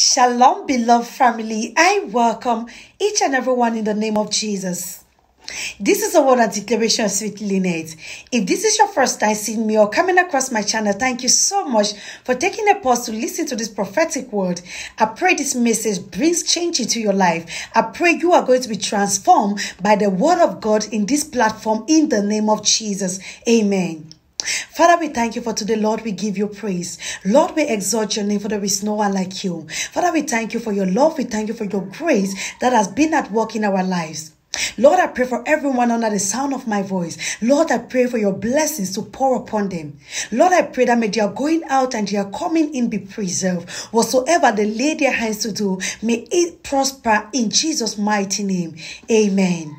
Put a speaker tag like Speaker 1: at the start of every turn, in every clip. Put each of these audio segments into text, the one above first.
Speaker 1: Shalom, beloved family. I welcome each and everyone in the name of Jesus. This is a word of declaration sweet Linette. If this is your first time seeing me or coming across my channel, thank you so much for taking a pause to listen to this prophetic word. I pray this message brings change into your life. I pray you are going to be transformed by the word of God in this platform in the name of Jesus. Amen. Father, we thank you for today. Lord, we give you praise. Lord, we exalt your name for there is no one like you. Father, we thank you for your love. We thank you for your grace that has been at work in our lives. Lord, I pray for everyone under the sound of my voice. Lord, I pray for your blessings to pour upon them. Lord, I pray that may they are going out and they are coming in be preserved. Whatsoever they lay their hands to do, may it prosper in Jesus' mighty name. Amen.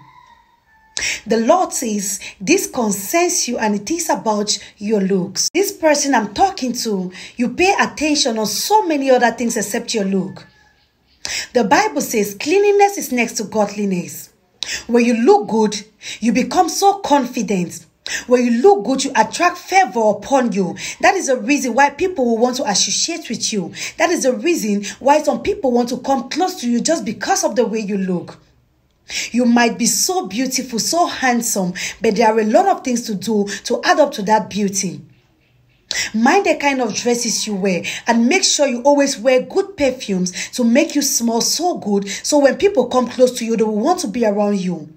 Speaker 1: The Lord says this concerns you and it is about your looks. This person I'm talking to, you pay attention on so many other things except your look. The Bible says cleanliness is next to godliness. When you look good, you become so confident. When you look good, you attract favor upon you. That is the reason why people will want to associate with you. That is the reason why some people want to come close to you just because of the way you look. You might be so beautiful, so handsome, but there are a lot of things to do to add up to that beauty. Mind the kind of dresses you wear and make sure you always wear good perfumes to make you smell so good so when people come close to you, they will want to be around you.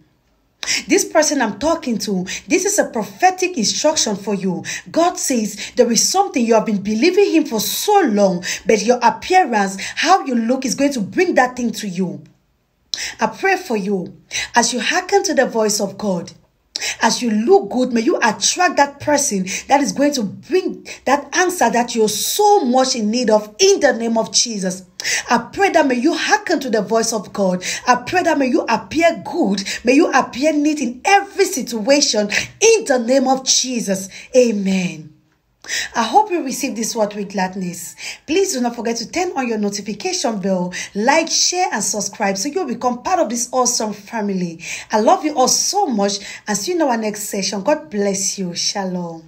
Speaker 1: This person I'm talking to, this is a prophetic instruction for you. God says there is something you have been believing Him for so long, but your appearance, how you look, is going to bring that thing to you. I pray for you as you hearken to the voice of God. As you look good, may you attract that person that is going to bring that answer that you're so much in need of in the name of Jesus. I pray that may you hearken to the voice of God. I pray that may you appear good. May you appear neat in every situation in the name of Jesus. Amen. I hope you receive this word with gladness. Please do not forget to turn on your notification bell, like, share, and subscribe so you'll become part of this awesome family. I love you all so much and see you in our next session. God bless you. Shalom.